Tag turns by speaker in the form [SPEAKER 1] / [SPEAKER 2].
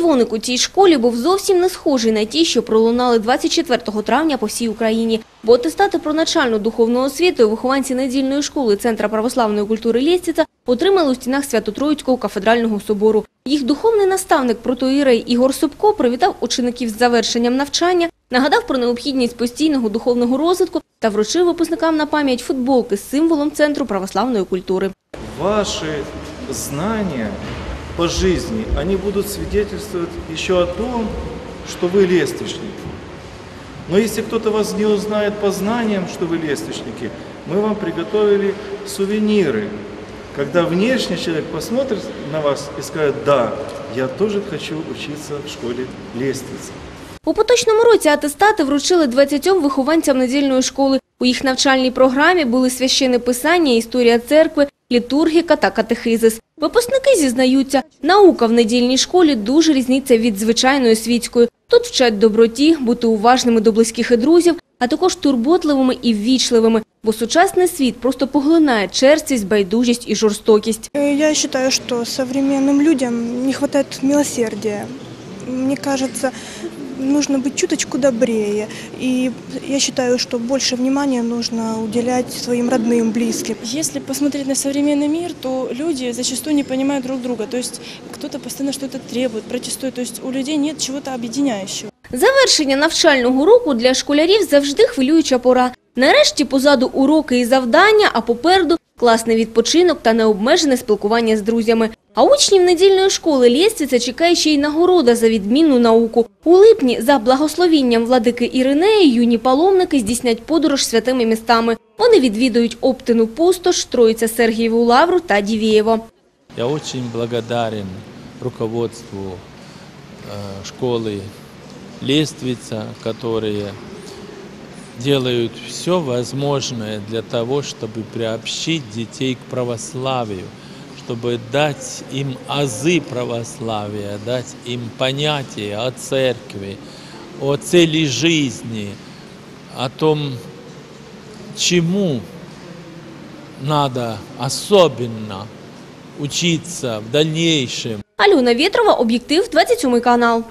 [SPEAKER 1] дзвоник у цій школі був зовсім не схожий на ті, що пролунали 24 травня по всій Україні. Бо атестати про начальну духовну освіту вихованці недільної школи Центра православної культури Лєстіця отримали у стінах Свято-Троїцького кафедрального собору. Їх духовний наставник протоїрей Ігор Собко привітав учеників з завершенням навчання, нагадав про необхідність постійного духовного розвитку та вручив випускникам на пам'ять футболки з символом Центру православної культури.
[SPEAKER 2] Ваши знания по жизни, они будут свидетельствовать еще о том, что вы лестничник. Но если кто-то вас не узнает по знаниям, что вы лестничники, мы вам приготовили сувениры. Когда внешний человек посмотрит на вас и скажет, да, я тоже хочу учиться в школе лестницы.
[SPEAKER 1] У поточному році атестати вручили 20 вихованцям недільної школи. У їх навчальній програмі були священне писання, історія церкви, літургіка та катехизис. Випускники зізнаються, наука в недільній школі дуже різниця від звичайної світської. Тут вчать доброті, бути уважними до близьких і друзів, а також турботливими і ввічливими, бо сучасний світ просто поглинає черствість, байдужість і жорстокість.
[SPEAKER 3] Э, Я считаю, что современным людям не хватает милосердия. Мне кажется, нужно быть чуточку добрее. И я считаю, что больше внимания нужно уделять своим родным, близким.
[SPEAKER 4] Если посмотреть на современный мир, то люди зачастую не понимают друг друга. То есть кто-то постоянно что-то требует, протестует. То есть у людей нет чего-то объединяющего.
[SPEAKER 1] Завершення навчального року для школярів завжди хвилююча пора. Нарешті позаду уроки і завдання, а попереду класний відпочинок та необмежене спілкування з друзями. А учнів недільної школи Лєствіця чекає ще й нагорода за відмінну науку. У липні за благословінням владики Іринеї юні паломники здійснять подорож святими містами. Вони відвідують Оптину пустош, Троїця Сергієву Лавру та Дівієво.
[SPEAKER 5] Я очень благодарен руководству э, школы Лествица, которые делают все возможное для того, чтобы приобщить детей к православию, чтобы дать им азы православия, дать им понятие о церкви, о цели жизни, о том, чему надо особенно учиться в дальнейшем.
[SPEAKER 1] Альона Вєтрова, об'єктив, 27 канал.